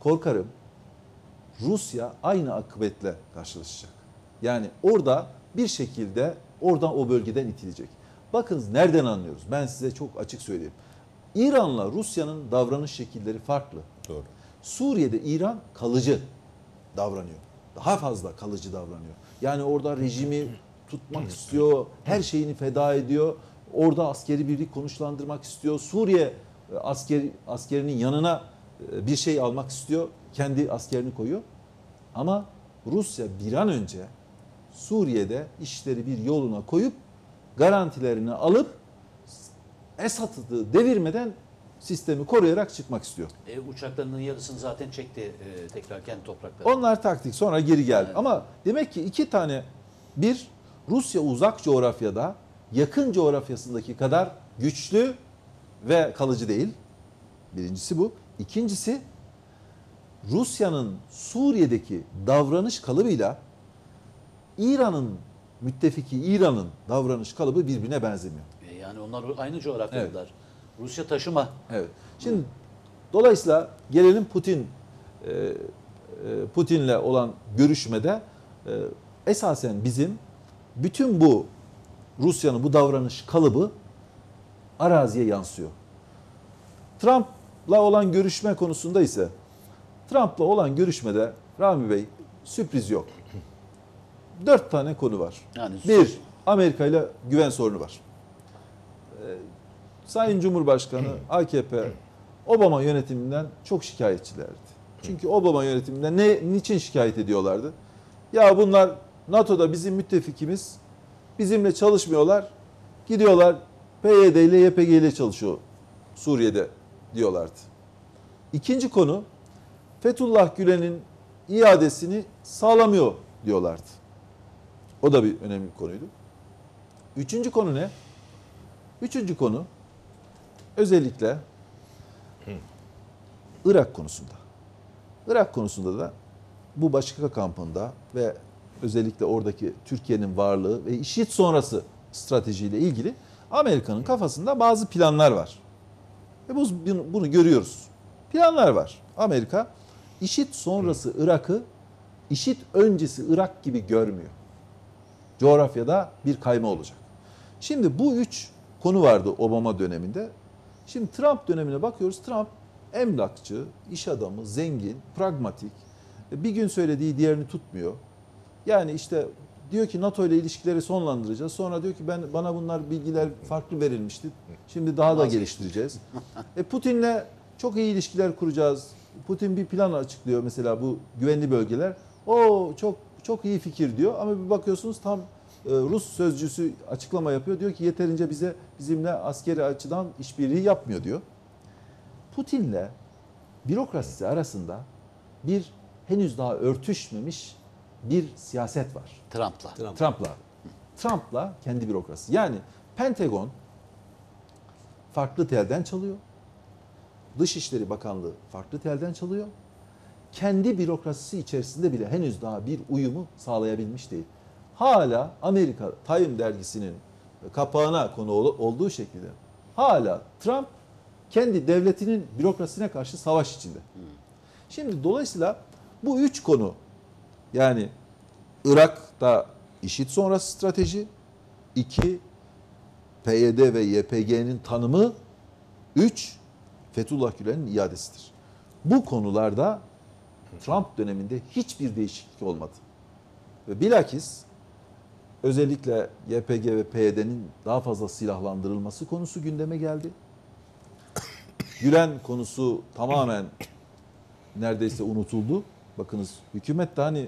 korkarım Rusya aynı akıbetle karşılaşacak. Yani orada bir şekilde oradan o bölgeden itilecek. Bakınız nereden anlıyoruz? Ben size çok açık söyleyeyim. İran'la Rusya'nın davranış şekilleri farklı. Doğru. Suriye'de İran kalıcı davranıyor. Daha fazla kalıcı davranıyor. Yani orada rejimi tutmak istiyor, her şeyini feda ediyor. Orada askeri birlik konuşlandırmak istiyor. Suriye e, asker askerinin yanına e, bir şey almak istiyor. Kendi askerini koyuyor. Ama Rusya bir an önce Suriye'de işleri bir yoluna koyup garantilerini alıp Esad'ı devirmeden sistemi koruyarak çıkmak istiyor. E, uçaklarının yarısını zaten çekti e, tekrar kendi topraklarına. Onlar taktik sonra geri geldi. Ama demek ki iki tane bir Rusya uzak coğrafyada yakın coğrafyasındaki kadar güçlü ve kalıcı değil. Birincisi bu. İkincisi Rusya'nın Suriye'deki davranış kalıbıyla İran'ın müttefiki İran'ın davranış kalıbı birbirine benzemiyor. E, yani onlar aynı coğrafyadılar. Rusya taşıma. Evet. Şimdi dolayısıyla gelelim Putin e, e, Putin'le olan görüşmede e, esasen bizim bütün bu Rusya'nın bu davranış kalıbı araziye yansıyor. Trump'la olan görüşme konusunda ise Trump'la olan görüşmede Rami Bey sürpriz yok. Dört tane konu var. Yani Bir, Amerika ile güven sorunu var. Ee, Sayın Cumhurbaşkanı AKP Obama yönetiminden çok şikayetçilerdi. Çünkü Obama yönetiminden ne niçin şikayet ediyorlardı? Ya bunlar NATO'da bizim müttefikimiz bizimle çalışmıyorlar. Gidiyorlar PYD ile YPG ile çalışıyor Suriye'de diyorlardı. İkinci konu Fethullah Gülen'in iadesini sağlamıyor diyorlardı. O da bir önemli konuydu. Üçüncü konu ne? Üçüncü konu özellikle Irak konusunda. Irak konusunda da bu başka kampında ve özellikle oradaki Türkiye'nin varlığı ve IŞİD sonrası stratejiyle ilgili Amerika'nın kafasında bazı planlar var. Ve bu, bunu görüyoruz. Planlar var. Amerika IŞİD sonrası Irak'ı IŞİD öncesi Irak gibi görmüyor coğrafyada bir kayma olacak. Şimdi bu üç konu vardı Obama döneminde. Şimdi Trump dönemine bakıyoruz. Trump emlakçı, iş adamı, zengin, pragmatik. Bir gün söylediği diğerini tutmuyor. Yani işte diyor ki NATO ile ilişkileri sonlandıracağız. Sonra diyor ki ben bana bunlar bilgiler farklı verilmişti. Şimdi daha da geliştireceğiz. E Putin'le çok iyi ilişkiler kuracağız. Putin bir plan açıklıyor mesela bu güvenli bölgeler. O çok çok iyi fikir diyor ama bir bakıyorsunuz tam e, Rus sözcüsü açıklama yapıyor. Diyor ki yeterince bize bizimle askeri açıdan işbirliği yapmıyor diyor. Putin'le bürokrasisi arasında bir henüz daha örtüşmemiş bir siyaset var. Trump'la. Trump. Trump'la. Trump'la kendi bürokrasi. Yani Pentagon farklı telden çalıyor. Dışişleri Bakanlığı farklı telden çalıyor. Kendi bürokrasisi içerisinde bile henüz daha bir uyumu sağlayabilmiş değil. Hala Amerika Time dergisinin kapağına konu ol- olduğu şekilde hala Trump kendi devletinin bürokrasisine karşı savaş içinde. Şimdi dolayısıyla bu üç konu yani Irak'ta IŞİD sonrası strateji, iki PYD ve YPG'nin tanımı, üç Fethullah Gülen'in iadesidir. Bu konularda Trump döneminde hiçbir değişiklik olmadı. Ve bilakis özellikle YPG ve PYD'nin daha fazla silahlandırılması konusu gündeme geldi. Gülen konusu tamamen neredeyse unutuldu. Bakınız hükümet de hani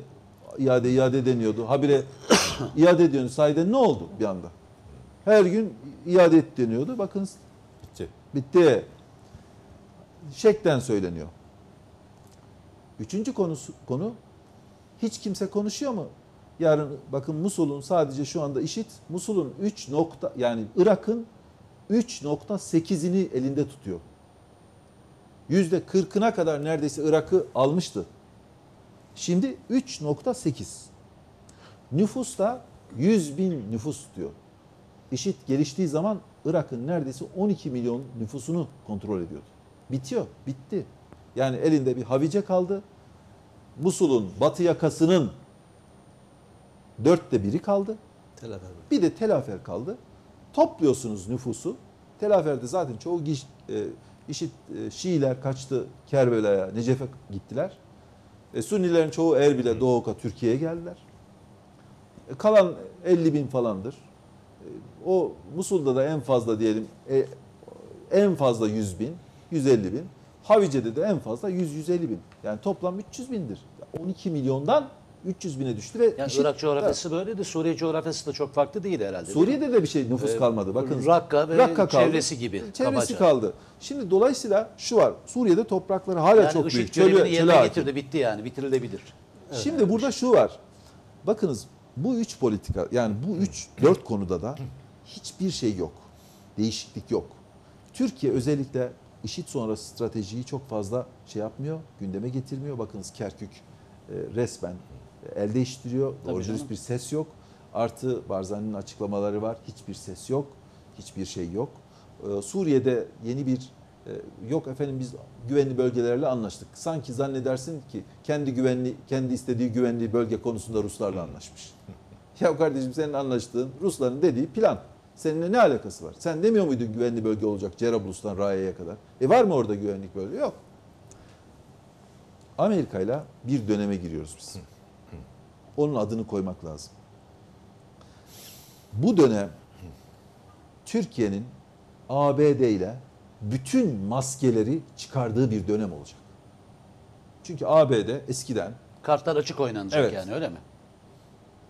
iade iade deniyordu. Habire iade ediyorsunuz. Sahiden ne oldu bir anda? Her gün iade et deniyordu. Bakınız Bitti. bitti. Şekten söyleniyor. Üçüncü konusu, konu hiç kimse konuşuyor mu? Yarın bakın Musul'un sadece şu anda işit Musul'un 3 nokta yani Irak'ın 3.8'ini elinde tutuyor. %40'ına kadar neredeyse Irak'ı almıştı. Şimdi 3.8. Nüfus da 100 bin nüfus tutuyor. İşit geliştiği zaman Irak'ın neredeyse 12 milyon nüfusunu kontrol ediyordu. Bitiyor, bitti. Yani elinde bir havice kaldı. Musul'un batı yakasının dörtte biri kaldı. Tel Aviv. Bir de Telafer kaldı. Topluyorsunuz nüfusu. Telafer'de zaten çoğu giş, e, işit e, Şiiler kaçtı Kerbela'ya, Necef'e gittiler. E, Sunnilerin çoğu Erbil'e, Doğuk'a, Türkiye'ye geldiler. E, kalan 50 bin falandır. E, o Musul'da da en fazla diyelim e, en fazla 100 bin, 150 bin. Havice'de de en fazla 100-150 bin. Yani toplam 300 bindir. 12 milyondan 300 bine düştü ve Yani işit- Irak coğrafyası böyle de Suriye coğrafyası da çok farklı değil herhalde. değil? Suriye'de de bir şey nüfus Ee, kalmadı. Bakın Rakka ve çevresi gibi, Çevresi kabaca. kaldı. Şimdi dolayısıyla şu var. Suriye'de toprakları hala yani çok IŞİD büyük. Çölü, yerine hakim. getirdi bitti yani bitirilebilir. Şimdi burada şu var. Bakınız bu üç politika yani bu üç dört konuda da hiçbir şey yok. Değişiklik yok. Türkiye özellikle işit sonrası stratejiyi çok fazla şey yapmıyor, gündeme getirmiyor. Bakınız Kerkük e, resmen e, el değiştiriyor. Tabii Doğru dürüst bir ses yok. Artı Barzani'nin açıklamaları var. Hiçbir ses yok. Hiçbir şey yok. Ee, Suriye'de yeni bir e, yok efendim biz güvenli bölgelerle anlaştık. Sanki zannedersin ki kendi güvenli kendi istediği güvenli bölge konusunda Ruslarla anlaşmış. Ya kardeşim senin anlaştığın Rusların dediği plan. Seninle ne alakası var? Sen demiyor muydun güvenli bölge olacak Cerablus'tan Rayya'ya kadar? E var mı orada güvenlik bölge? Yok. Amerika'yla bir döneme giriyoruz biz. Onun adını koymak lazım. Bu dönem Türkiye'nin ABD ile bütün maskeleri çıkardığı bir dönem olacak. Çünkü ABD eskiden Kartlar açık oynanacak Evet. yani öyle mi?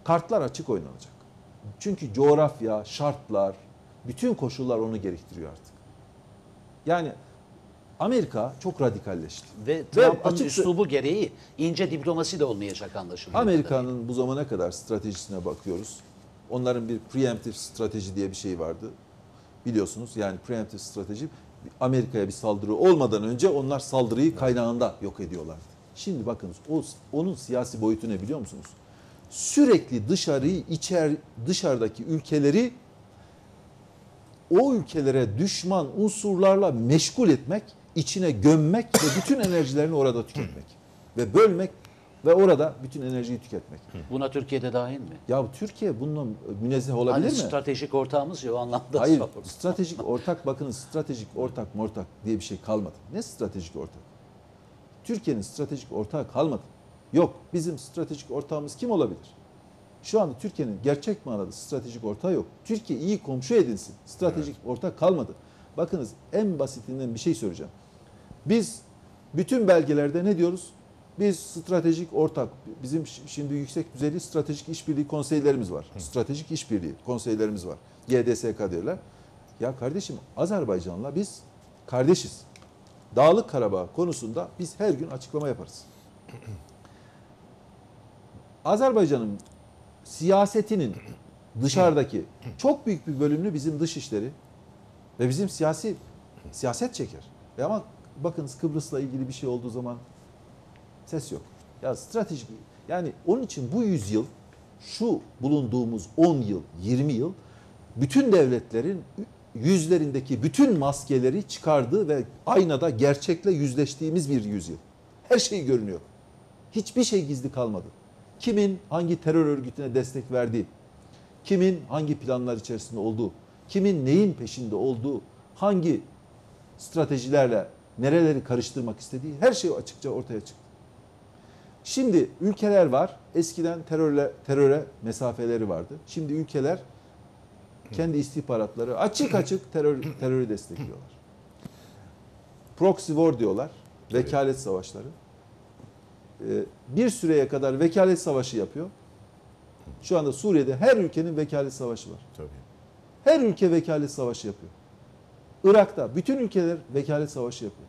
kartlar açık oynanacak. Çünkü coğrafya, şartlar, bütün koşullar onu gerektiriyor artık. Yani Amerika çok radikalleşti. Ve Trump'ın üslubu gereği ince diplomasi de olmayacak anlaşılıyor. Amerika'nın bu zamana kadar stratejisine bakıyoruz. Onların bir preemptive strateji diye bir şey vardı. Biliyorsunuz yani preemptive strateji Amerika'ya bir saldırı olmadan önce onlar saldırıyı kaynağında yok ediyorlardı. Şimdi bakınız o, onun siyasi boyutu ne biliyor musunuz? Sürekli dışarıyı içer dışarıdaki ülkeleri o ülkelere düşman unsurlarla meşgul etmek, içine gömmek ve bütün enerjilerini orada tüketmek ve bölmek ve orada bütün enerjiyi tüketmek. Buna Türkiye'de dahil mi? Ya Türkiye bununla münezzeh olabilir Hani mi? stratejik ortağımız ya o anlamda Hayır, sordum. stratejik ortak bakınız stratejik ortak mortak diye bir şey kalmadı. Ne stratejik ortak? Türkiye'nin stratejik ortağı kalmadı. Yok, bizim stratejik ortağımız kim olabilir? Şu anda Türkiye'nin gerçek manada stratejik ortağı yok. Türkiye iyi komşu edinsin. Stratejik ortak kalmadı. Bakınız en basitinden bir şey söyleyeceğim. Biz bütün belgelerde ne diyoruz? Biz stratejik ortak, bizim şimdi yüksek düzeyli stratejik işbirliği konseylerimiz var. Stratejik işbirliği konseylerimiz var. GDSK diyorlar. Ya kardeşim Azerbaycan'la biz kardeşiz. Dağlık Karabağ konusunda biz her gün açıklama yaparız. Azerbaycan'ın siyasetinin dışarıdaki çok büyük bir bölümünü bizim dışişleri ve bizim siyasi siyaset çeker. E ama bakınız Kıbrıs'la ilgili bir şey olduğu zaman ses yok. Ya stratejik yani onun için bu yüzyıl şu bulunduğumuz 10 yıl, 20 yıl bütün devletlerin yüzlerindeki bütün maskeleri çıkardı ve aynada gerçekle yüzleştiğimiz bir yüzyıl. Her şey görünüyor. Hiçbir şey gizli kalmadı. Kimin hangi terör örgütüne destek verdiği, kimin hangi planlar içerisinde olduğu, kimin neyin peşinde olduğu, hangi stratejilerle nereleri karıştırmak istediği her şey açıkça ortaya çıktı. Şimdi ülkeler var. Eskiden terörle teröre mesafeleri vardı. Şimdi ülkeler kendi istihbaratları açık açık terör terörü destekliyorlar. Proxy war diyorlar. Vekalet savaşları. Ee, Bir süreye kadar vekalet savaşı yapıyor. Şu anda Suriye'de her ülkenin vekalet savaşı var. Tabii. Her ülke vekalet savaşı yapıyor. Irak'ta bütün ülkeler vekalet savaşı yapıyor.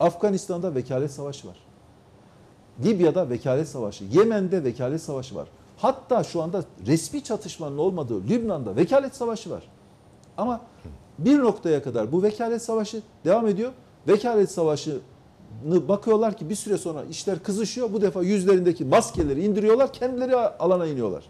Afganistan'da vekalet savaşı var. Libya'da vekalet savaşı, Yemen'de vekalet savaşı var. Hatta şu anda resmi çatışmanın olmadığı Lübnan'da vekalet savaşı var. Ama Bir noktaya kadar bu vekalet savaşı devam ediyor. Vekalet savaşını bakıyorlar ki bir süre sonra işler kızışıyor. Bu defa yüzlerindeki maskeleri indiriyorlar, kendileri alana iniyorlar.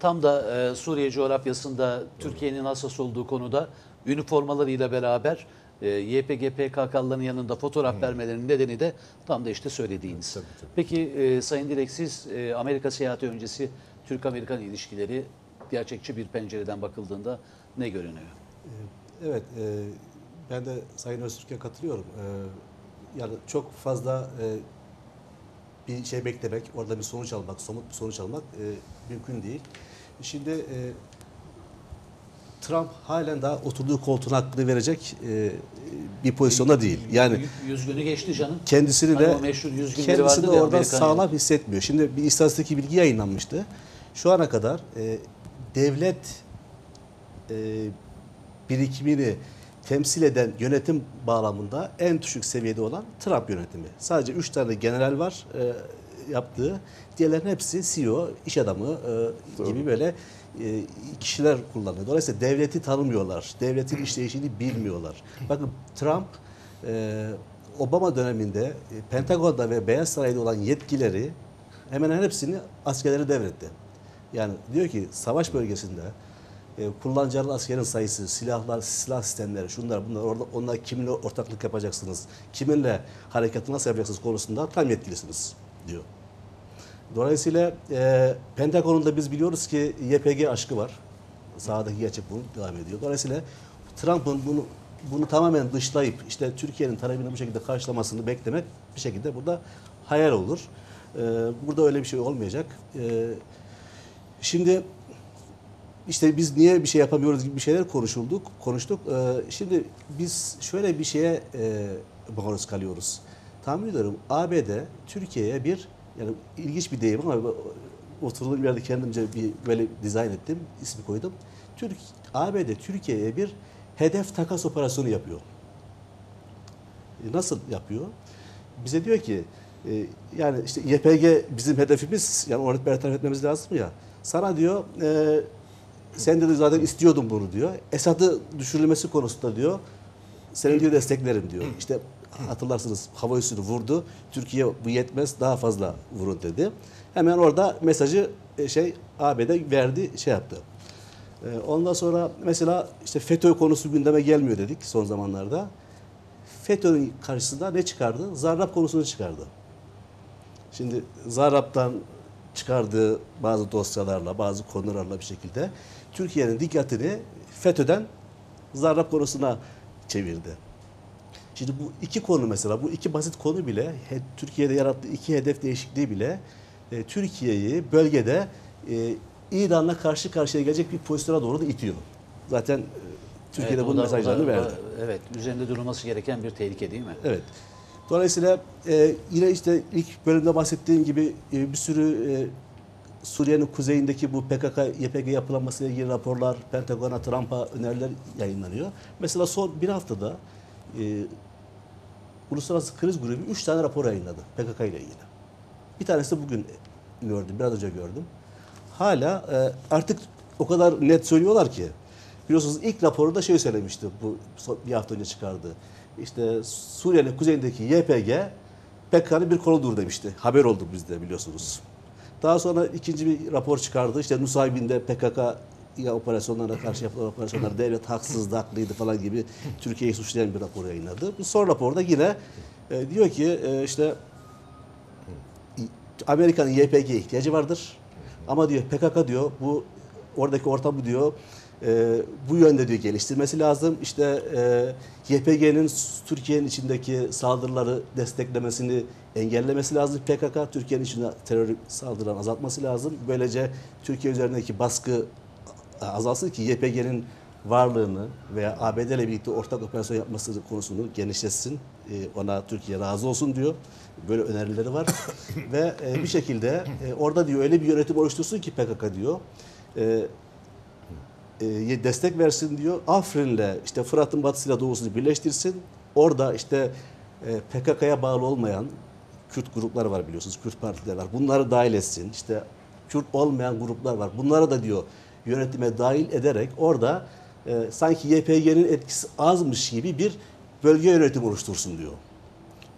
Tam da e, Suriye coğrafyasında Türkiye'nin hassas olduğu konuda üniformalarıyla beraber e, YPG PKK'ların yanında fotoğraf vermelerinin nedeni de tam da işte söylediğiniz. Tabii, tabii. Peki e, Sayın Dilek siz e, Amerika seyahati öncesi Türk-Amerikan ilişkileri gerçekçi bir pencereden bakıldığında ne görünüyor? Evet, e, ben de Sayın Öztürk'e katılıyorum. E, yani çok fazla e, bir şey beklemek, orada bir sonuç almak, somut bir sonuç almak e, mümkün değil. Şimdi e, Trump halen daha oturduğu koltuğun hakkını verecek e, bir pozisyonda değil. Yani Yüz- günü geçti canım. kendisini Hani de o meşhur yüz günleri kendisini de orada sağlam hissetmiyor. Şimdi bir istatistik bilgi yayınlanmıştı. Şu ana kadar e, devlet e, birikimini temsil eden yönetim bağlamında en düşük seviyede olan Trump yönetimi. Sadece 3 tane general var e, yaptığı. Diğerlerin hepsi CEO, iş adamı e, gibi böyle e, kişiler kullanıyor. Dolayısıyla devleti tanımıyorlar. Devletin işleyişini bilmiyorlar. Bakın Trump e, Obama döneminde e, Pentagon'da ve Beyaz Saray'da olan yetkileri hemen hemen hepsini askerlere devretti. Yani diyor ki savaş bölgesinde e, kullanacağınız askerin sayısı, silahlar, silah sistemleri, şunlar bunlar orada onlar kiminle ortaklık yapacaksınız, kiminle harekatı nasıl yapacaksınız konusunda tam yetkilisiniz diyor. Dolayısıyla e, Pentagon'un biz biliyoruz ki YPG aşkı var. Sahadaki gerçek bunu devam ediyor. Dolayısıyla Trump'ın bunu bunu tamamen dışlayıp işte Türkiye'nin talebini bu şekilde karşılamasını beklemek bir şekilde burada hayal olur. E, burada öyle bir şey olmayacak. E, şimdi işte biz niye bir şey yapamıyoruz gibi bir şeyler konuşulduk, konuştuk. Ee, şimdi biz şöyle bir şeye e, maruz kalıyoruz. Tahmin ediyorum ABD Türkiye'ye bir yani ilginç bir deyim ama oturduğum yerde kendimce bir böyle dizayn ettim, ismi koydum. Türk ABD Türkiye'ye bir hedef takas operasyonu yapıyor. E, Nasıl yapıyor? Bize diyor ki e, yani işte YPG bizim hedefimiz yani onu bertaraf etmemiz lazım ya. Sana diyor e, sen de zaten istiyordun bunu diyor. Esad'ı düşürülmesi konusunda diyor seni diyor desteklerim diyor. İşte hatırlarsınız hava üssünü vurdu. Türkiye bu yetmez daha fazla vurun dedi. Hemen orada mesajı e, şey ABD verdi şey yaptı. E, Ondan sonra mesela işte FETÖ konusu gündeme gelmiyor dedik son zamanlarda. FETÖ'nün karşısında ne çıkardı? Zarrab konusunu çıkardı. Şimdi Zarrab'dan çıkardığı bazı dosyalarla, bazı konularla bir şekilde Türkiye'nin dikkatini FETÖ'den Zarrab konusuna çevirdi. Şimdi bu iki konu mesela, bu iki basit konu bile Türkiye'de yarattığı iki hedef değişikliği bile e, Türkiye'yi bölgede e, İran'la karşı karşıya gelecek bir pozisyona doğru da itiyor. Zaten e, Türkiye'de Evet, bunun da- o da- mesajlarını da- verdi. Evet, üzerinde durulması gereken bir tehlike değil mi? Evet. Dolayısıyla e, yine işte ilk bölümde bahsettiğim gibi e, bir sürü e, Suriye'nin kuzeyindeki bu PKK, YPG yapılanmasıyla ilgili raporlar, Pentagon'a, Trump'a öneriler yayınlanıyor. Mesela son bir haftada e, Uluslararası Kriz Grubu 3 tane rapor yayınladı PKK ile ilgili. Bir tanesi bugün gördüm, biraz önce gördüm. Hala e, artık o kadar net söylüyorlar ki. Biliyorsunuz ilk raporda şey söylemişti bu bir hafta önce çıkardı. İşte Suriye'nin kuzeyindeki YPG PKK'nın bir koludur demişti. Haber oldu bizde biliyorsunuz. Daha sonra ikinci bir rapor çıkardı. İşte Nusaybin'de PKK ya operasyonlara karşı yapılan operasyonlar devlet haksızdı, haklıydı falan gibi Türkiye'yi suçlayan bir rapor yayınladı. Bu son raporda yine e, diyor ki e, işte Amerika'nın YPG'ye ihtiyacı vardır. Ama diyor PKK diyor bu oradaki ortamı diyor e, bu yönde diyor geliştirmesi lazım. İşte e, YPG'nin Türkiye'nin içindeki saldırıları desteklemesini engellemesi lazım. PKK Türkiye'nin içinde terör saldırılarını azaltması lazım. Böylece Türkiye üzerindeki baskı azalsın ki YPG'nin varlığını veya ABD ile birlikte ortak operasyon yapması konusunu genişletsin. E, ona Türkiye razı olsun diyor. Böyle önerileri var. Ve e, bir şekilde e, orada diyor öyle bir yönetim oluştursun ki PKK diyor. Destek versin diyor. Afrin'le işte Fırat'ın batısıyla doğusunu birleştirsin. Orada işte PKK'ya bağlı olmayan Kürt gruplar var biliyorsunuz. Kürt partiler var. Bunları dahil etsin. İşte Kürt olmayan gruplar var. Bunları da diyor yönetime dahil ederek orada e, sanki YPG'nin etkisi azmış gibi bir bölge yönetimi oluştursun diyor.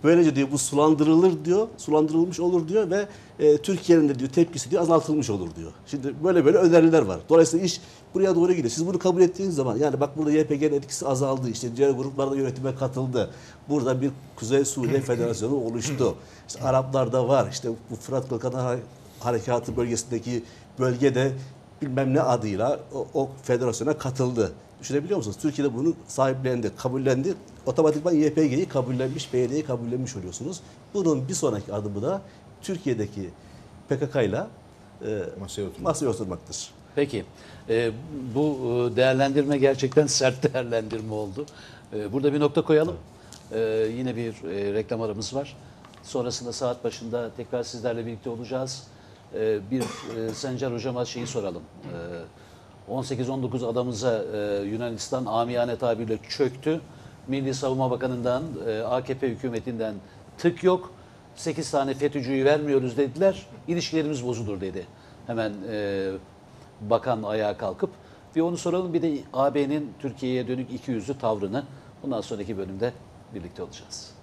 Böylece diyor bu sulandırılır diyor, sulandırılmış olur diyor ve e, Türkiye'nin de diyor tepkisi diyor azaltılmış olur diyor. Şimdi böyle böyle öneriler var. Dolayısıyla iş buraya doğru gidiyor. Siz bunu kabul ettiğiniz zaman yani bak burada YPG'nin etkisi azaldı, işte diğer gruplar da yönetime katıldı. Burada bir Kuzey Suriye Federasyonu oluştu. İşte Araplar da var. İşte bu Fırat Kalkanı Harekatı bölgesindeki bölgede bilmem ne adıyla o, o federasyona katıldı. Düşünebiliyor musunuz? Türkiye'de bunu sahiplendi, kabullendi. Otomatikman YPG'yi kabullenmiş, BD'yi kabullenmiş oluyorsunuz. Bunun bir sonraki adımı da Türkiye'deki PKK'yla e, Masaya oturmak. masaya oturmaktır. Peki, e, bu e, değerlendirme gerçekten sert değerlendirme oldu. E, burada bir nokta koyalım. E, yine bir e, reklam aramız var. Sonrasında saat başında tekrar sizlerle birlikte olacağız. E, bir e, Sencer Hocama şeyi soralım. E, 18-19 adamıza e, Yunanistan amiyane tabirle çöktü. Milli Savunma Bakanı'ndan, e, AKP hükümetinden tık yok. 8 tane FETÖ'cüyü vermiyoruz dediler. İlişkilerimiz bozulur dedi. Hemen e, bakan ayağa kalkıp bir onu soralım bir de AB'nin Türkiye'ye dönük iki yüzlü tavrını bundan sonraki bölümde birlikte olacağız.